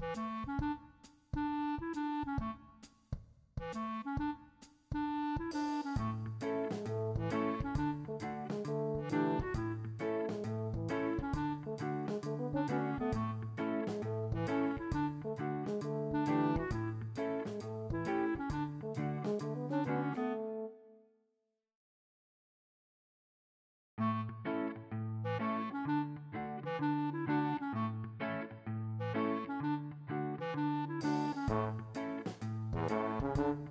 you Bye.